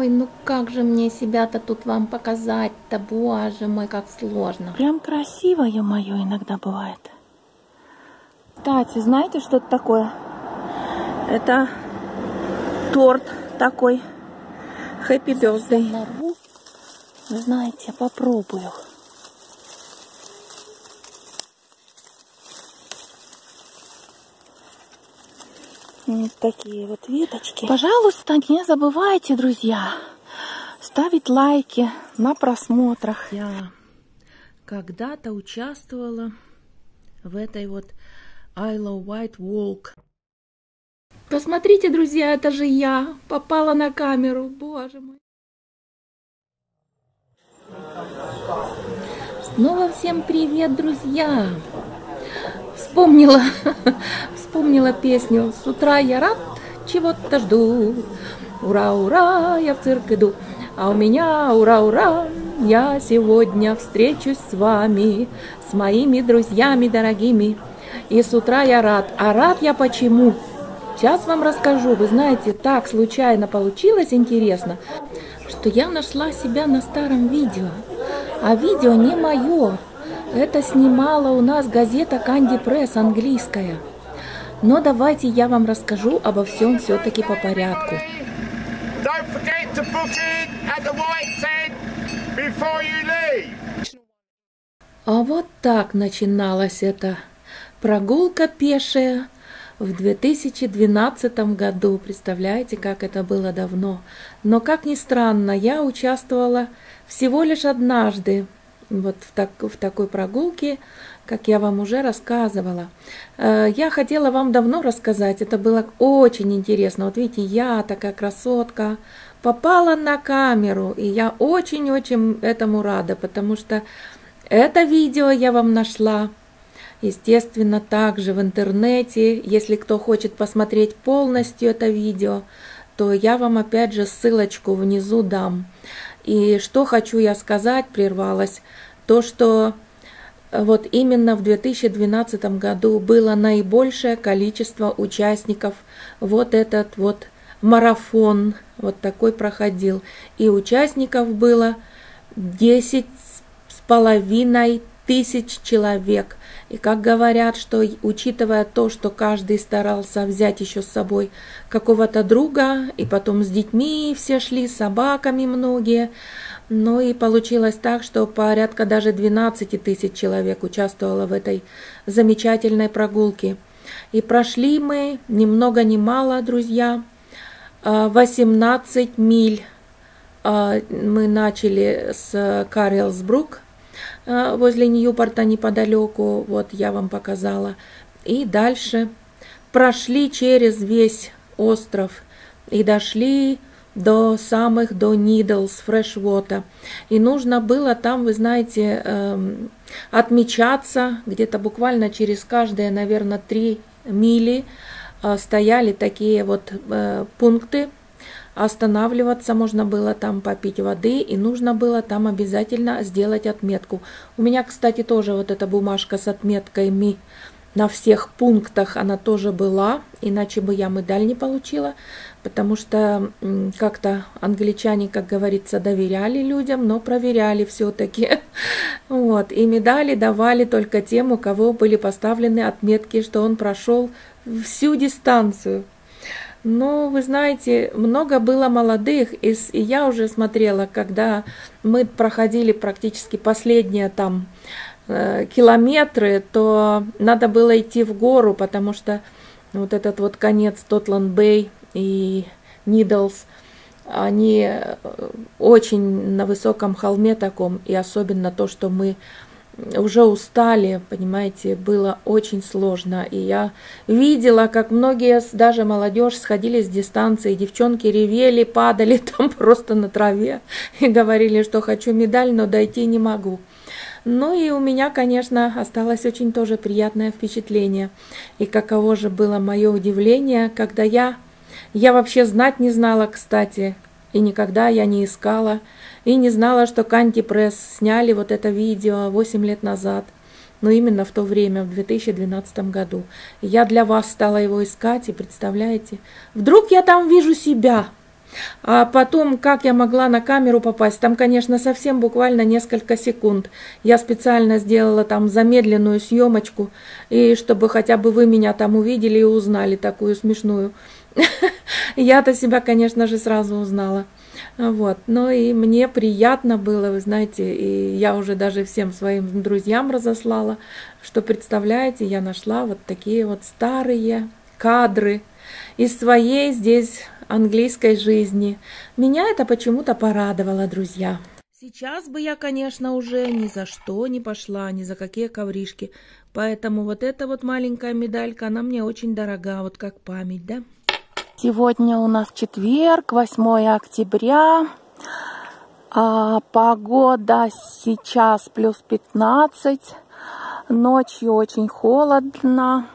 Ой, ну как же мне себя-то тут вам показать-то, боже мой, как сложно. Прям красиво, ё-моё, иногда бывает. Кстати, знаете, что это такое? Это торт такой. Happy birthday. Вы знаете, попробую. Вот такие вот веточки. Пожалуйста, не забывайте, друзья, ставить лайки на просмотрах. Я когда-то участвовала в этой вот Isle of White Walk. Посмотрите, друзья, это же я попала на камеру, боже мой. Снова всем привет, друзья! Вспомнила, вспомнила песню «С утра я рад, чего-то жду». Ура, ура, я в цирк иду, а у меня ура, ура, я сегодня встречусь с вами, с моими друзьями дорогими. И с утра я рад. А рад я почему? Сейчас вам расскажу. Вы знаете, так случайно получилось интересно, что я нашла себя на старом видео. А видео не мое. Это снимала у нас газета Канди Пресс английская. Но давайте я вам расскажу обо всем все-таки по порядку. А вот так начиналась эта прогулка пешая в 2012 году. Представляете, как это было давно. Но, как ни странно, я участвовала всего лишь однажды вот в, так, в такой прогулке, как я вам уже рассказывала. Э, Я хотела вам давно рассказать, это было очень интересно. Вот видите, я такая красотка, попала на камеру, и я очень-очень этому рада, потому что это видео я вам нашла, естественно, также в интернете. Если кто хочет посмотреть полностью это видео, то я вам опять же ссылочку внизу дам. И что хочу я сказать, прервалась, то, что вот именно в 2012 году было наибольшее количество участников. Вот этот вот марафон вот такой проходил. И участников было 10 с половиной тысяч человек. И как говорят, что учитывая то, что каждый старался взять еще с собой какого-то друга, и потом с детьми все шли, с собаками многие, ну и получилось так, что порядка даже 12 тысяч человек участвовало в этой замечательной прогулке. И прошли мы ни много ни мало, друзья, 18 миль. А, Мы начали с Карелсбрук, а, возле Ньюпорта неподалеку, вот я вам показала. И дальше прошли через весь остров и дошли до самых, до Нидлс, Фрешвота. И нужно было там, вы знаете, эм, отмечаться, где-то буквально через каждые, наверное, три мили э, стояли такие вот э, пункты, останавливаться можно было там попить воды, и нужно было там обязательно сделать отметку. У меня, кстати, тоже вот эта бумажка с отметкой ми на всех пунктах она тоже была, иначе бы я медаль не получила, потому что как-то англичане, как говорится, доверяли людям, но проверяли все-таки. Вот. И медали давали только тем, у кого были поставлены отметки, что он прошел всю дистанцию. Но вы знаете, много было молодых, и я уже смотрела, когда мы проходили практически последние там э, километры, то надо было идти в гору, потому что вот этот вот конец Тотланд-Бэй и Нидлс, они э, очень на высоком холме таком, и особенно то, что мы уже устали, понимаете, было очень сложно. И я видела, как многие, даже молодежь, сходили с дистанции, девчонки ревели, падали там просто на траве и говорили, что хочу медаль, но дойти не могу. Ну и у меня, конечно, осталось очень тоже приятное впечатление. И каково же было мое удивление, когда я, я вообще знать не знала, кстати, и никогда я не искала, и не знала, что Канти Пресс сняли вот это видео 8 лет назад, но именно в то время, в 2012 году. Я для вас стала его искать, и представляете, вдруг я там вижу себя. А потом, как я могла на камеру попасть? Там, конечно, совсем буквально несколько секунд. Я специально сделала там замедленную съемочку, и чтобы хотя бы вы меня там увидели и узнали такую смешную. Я-то себя, конечно же, сразу узнала. Вот. Но и мне приятно было, вы знаете, и я уже даже всем своим друзьям разослала, что, представляете, я нашла вот такие вот старые кадры из своей здесь английской жизни. Меня это почему-то порадовало, друзья. Сейчас бы я, конечно, уже ни за что не пошла, ни за какие ковришки. Поэтому вот эта вот маленькая медалька, она мне очень дорога, вот как память, да? Сегодня у нас четверг, 8 октября. А, погода сейчас плюс 15. Ночью очень холодно.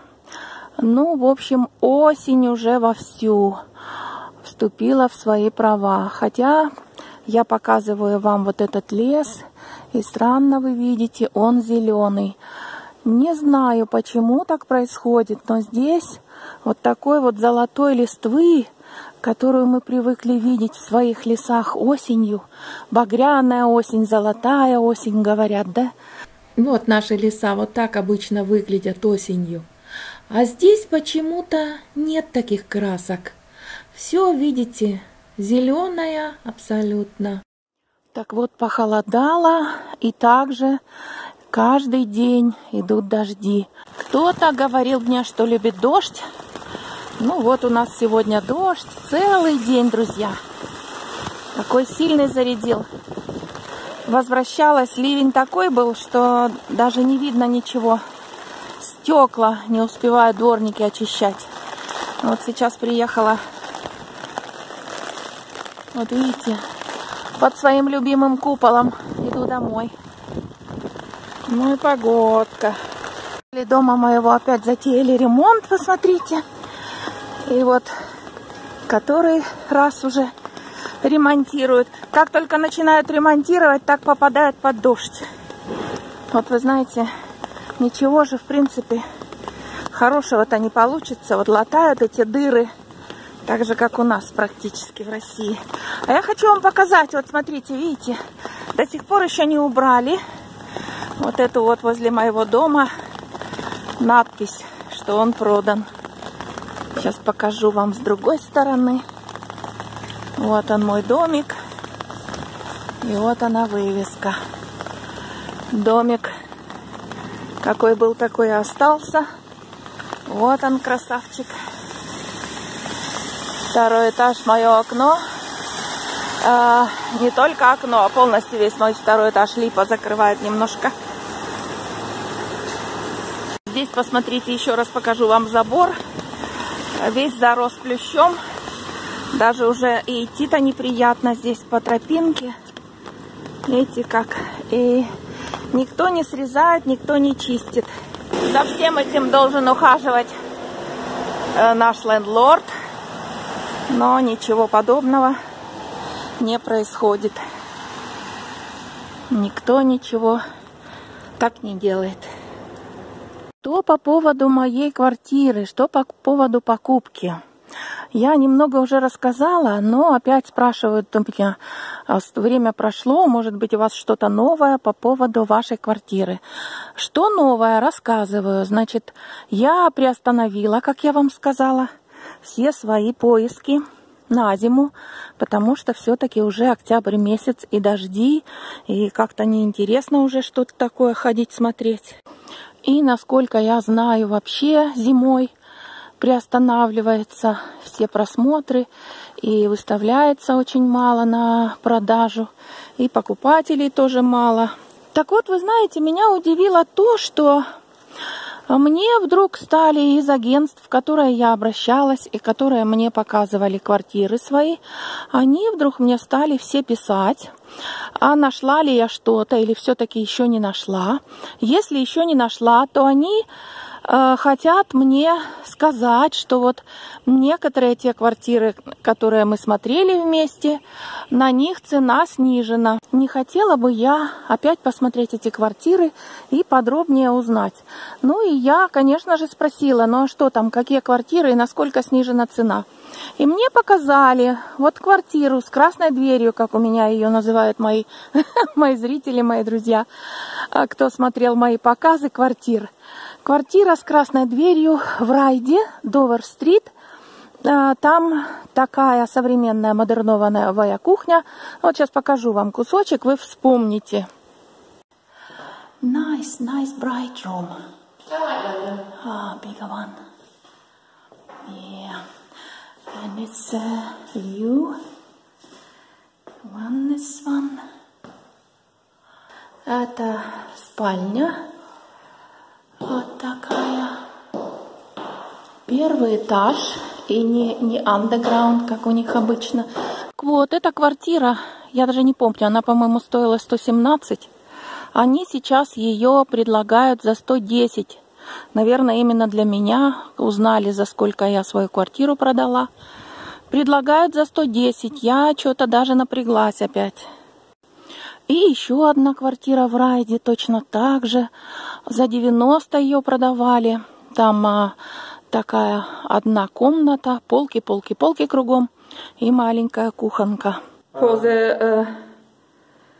Ну, в общем, осень уже вовсю вступила в свои права. Хотя я показываю вам вот этот лес, и странно вы видите, он зеленый. Не знаю, почему так происходит, но здесь вот такой вот золотой листвы, которую мы привыкли видеть в своих лесах осенью. Багряная осень, золотая осень, говорят, да? Вот наши леса вот так обычно выглядят осенью. А здесь почему-то нет таких красок. Все, видите, зеленое абсолютно. Так вот, похолодало, и также каждый день идут дожди. Кто-то говорил мне, что любит дождь, ну вот у нас сегодня дождь, целый день, друзья. Такой сильный зарядил. Возвращалась, ливень такой был, что даже не видно ничего. Стекла не успевают дворники очищать. Вот сейчас приехала, вот видите, под своим любимым куполом иду домой. Ну и погодка. Дома моего опять затеяли ремонт, посмотрите. И вот который раз уже ремонтируют. Как только начинают ремонтировать, так попадают под дождь. Вот вы знаете, ничего же в принципе хорошего-то не получится. Вот латают эти дыры, так же как у нас практически в России. А я хочу вам показать, вот смотрите, видите, до сих пор еще не убрали вот эту вот возле моего дома надпись, что он продан. Сейчас покажу вам с другой стороны. Вот он мой домик. И вот она вывеска. Домик какой был, такой и остался. Вот он, красавчик. Второй этаж, мое окно. А, не только окно, а полностью весь мой второй этаж липа закрывает немножко. Здесь, посмотрите, еще раз покажу вам забор весь зарос плющом. Даже уже и идти-то неприятно здесь по тропинке. Видите как. И никто не срезает, никто не чистит. За всем этим должен ухаживать э, наш лендлорд. Но ничего подобного не происходит. Никто ничего так не делает. Что по поводу моей квартиры, что по поводу покупки? Я немного уже рассказала, но опять спрашивают меня, «А время прошло, может быть у вас что-то новое по поводу вашей квартиры. Что новое, рассказываю. Значит, я приостановила, как я вам сказала, все свои поиски на зиму, потому что все-таки уже октябрь месяц и дожди, и как-то неинтересно уже что-то такое ходить смотреть. И, насколько я знаю, вообще зимой приостанавливаются все просмотры и выставляется очень мало на продажу, и покупателей тоже мало. Так вот, вы знаете, меня удивило то, что мне вдруг стали из агентств, в которые я обращалась и которые мне показывали квартиры свои, они вдруг мне стали все писать, а нашла ли я что-то или все-таки еще не нашла. Если еще не нашла, то они хотят мне сказать, что вот некоторые те квартиры, которые мы смотрели вместе, на них цена снижена. Не хотела бы я опять посмотреть эти квартиры и подробнее узнать. Ну и я, конечно же, спросила, ну а что там, какие квартиры и насколько снижена цена. И мне показали вот квартиру с красной дверью, как у меня ее называют мои, мои зрители, мои друзья, а кто смотрел мои показы квартир. Квартира с красной дверью в Райде, Довер-стрит. А, там такая современная модернованная кухня. Вот сейчас покажу вам кусочек, вы вспомните. Nice, nice bright room. Ah, bigger one. Yeah. And it's a view. One, one. Это спальня. Вот такая. Первый этаж. И не, не underground, как у них обычно. Вот, эта квартира, я даже не помню, она, по-моему, стоила 117. Они сейчас ее предлагают за 110. Наверное, именно для меня узнали, за сколько я свою квартиру продала. Предлагают за 110. Я что-то даже напряглась опять. И еще одна квартира в Райде точно так же. За 90 ее продавали. Там а, такая одна комната, полки, полки, полки кругом и маленькая кухонка. For the, uh,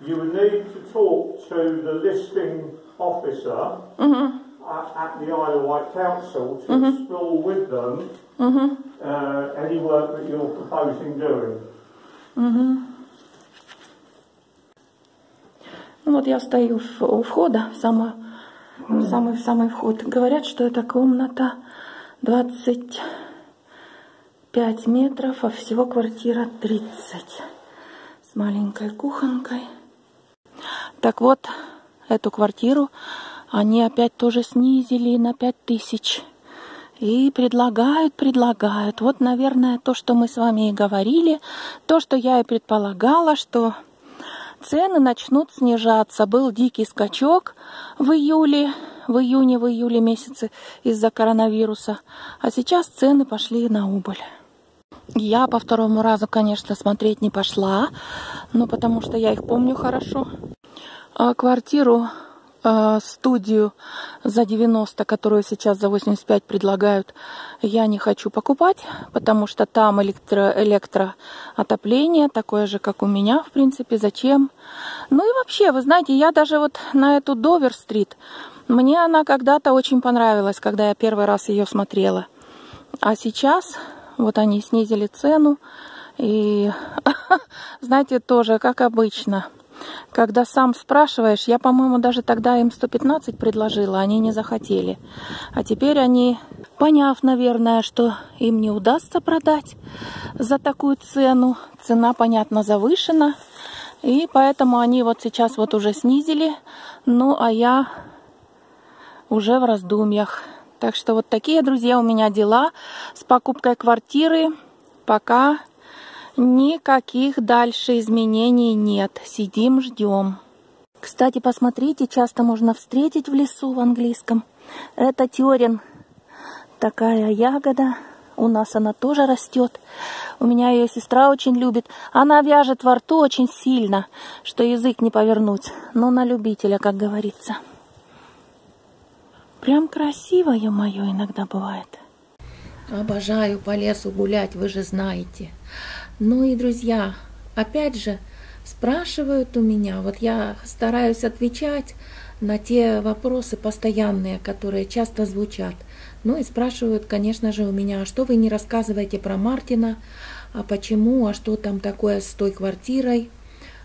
you would need to talk to the listing officer mm-hmm. At, at the Isle of Wight Council to explore with them uh, any work that you're proposing doing. Mm-hmm. Вот я стою у входа, самый, самый, самый вход. Говорят, что это комната 25 метров, а всего квартира 30 с маленькой кухонкой. Так вот, эту квартиру они опять тоже снизили на 5000. И предлагают, предлагают. Вот, наверное, то, что мы с вами и говорили, то, что я и предполагала, что цены начнут снижаться. Был дикий скачок в июле, в июне, в июле месяце из-за коронавируса. А сейчас цены пошли на убыль. Я по второму разу, конечно, смотреть не пошла, но потому что я их помню хорошо. А квартиру, студию за 90, которую сейчас за 85 предлагают, я не хочу покупать, потому что там электро электроотопление, такое же, как у меня, в принципе, зачем? Ну и вообще, вы знаете, я даже вот на эту Довер-стрит, мне она когда-то очень понравилась, когда я первый раз ее смотрела. А сейчас вот они снизили цену. И, знаете, тоже, как обычно, когда сам спрашиваешь, я, по-моему, даже тогда им 115 предложила, они не захотели. А теперь они, поняв, наверное, что им не удастся продать за такую цену, цена, понятно, завышена, и поэтому они вот сейчас вот уже снизили, ну, а я уже в раздумьях. Так что вот такие, друзья, у меня дела с покупкой квартиры. Пока никаких дальше изменений нет. Сидим, ждем. Кстати, посмотрите, часто можно встретить в лесу в английском. Это терен. Такая ягода. У нас она тоже растет. У меня ее сестра очень любит. Она вяжет во рту очень сильно, что язык не повернуть. Но на любителя, как говорится. Прям красивое мое иногда бывает. Обожаю по лесу гулять, вы же знаете. Ну и, друзья, опять же, спрашивают у меня, вот я стараюсь отвечать на те вопросы постоянные, которые часто звучат. Ну и спрашивают, конечно же, у меня, а что вы не рассказываете про Мартина, а почему, а что там такое с той квартирой,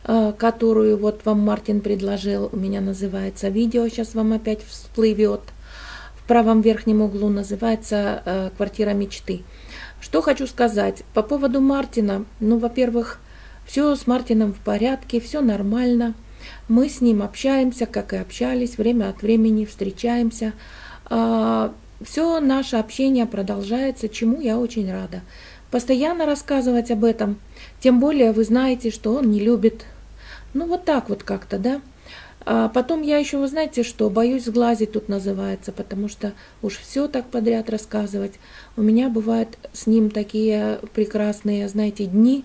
э, которую вот вам Мартин предложил, у меня называется видео, сейчас вам опять всплывет – правом верхнем углу называется э, «Квартира мечты». Что хочу сказать по поводу Мартина. Ну, во-первых, все с Мартином в порядке, все нормально. Мы с ним общаемся, как и общались, время от времени встречаемся. А, все наше общение продолжается, чему я очень рада. Постоянно рассказывать об этом, тем более вы знаете, что он не любит. Ну, вот так вот как-то, да. А потом я еще, вы знаете, что боюсь сглазить тут называется, потому что уж все так подряд рассказывать. У меня бывают с ним такие прекрасные, знаете, дни,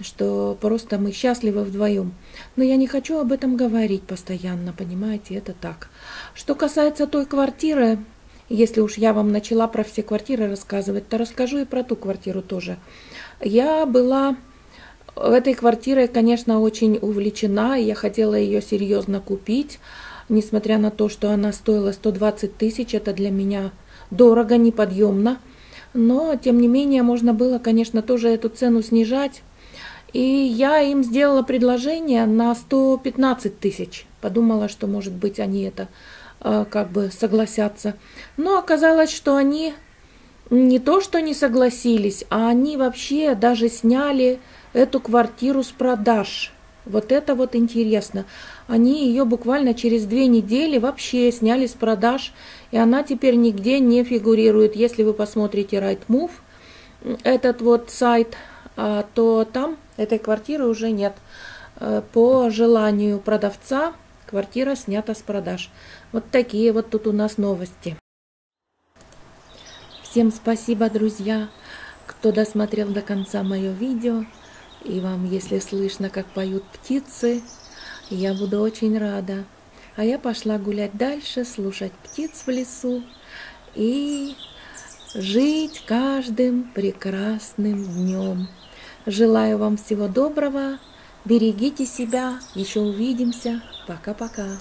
что просто мы счастливы вдвоем. Но я не хочу об этом говорить постоянно, понимаете, это так. Что касается той квартиры, если уж я вам начала про все квартиры рассказывать, то расскажу и про ту квартиру тоже. Я была этой квартирой, конечно, очень увлечена, я хотела ее серьезно купить, несмотря на то, что она стоила 120 тысяч, это для меня дорого, неподъемно. Но, тем не менее, можно было, конечно, тоже эту цену снижать. И я им сделала предложение на 115 тысяч. Подумала, что, может быть, они это э, как бы согласятся. Но оказалось, что они не то, что не согласились, а они вообще даже сняли эту квартиру с продаж. Вот это вот интересно. Они ее буквально через две недели вообще сняли с продаж, и она теперь нигде не фигурирует. Если вы посмотрите Rightmove, этот вот сайт, а, то там этой квартиры уже нет. Э, по желанию продавца квартира снята с продаж. Вот такие вот тут у нас новости. Всем спасибо, друзья, кто досмотрел до конца мое видео. И вам, если слышно, как поют птицы, я буду очень рада. А я пошла гулять дальше, слушать птиц в лесу и жить каждым прекрасным днем. Желаю вам всего доброго, берегите себя, еще увидимся, пока-пока.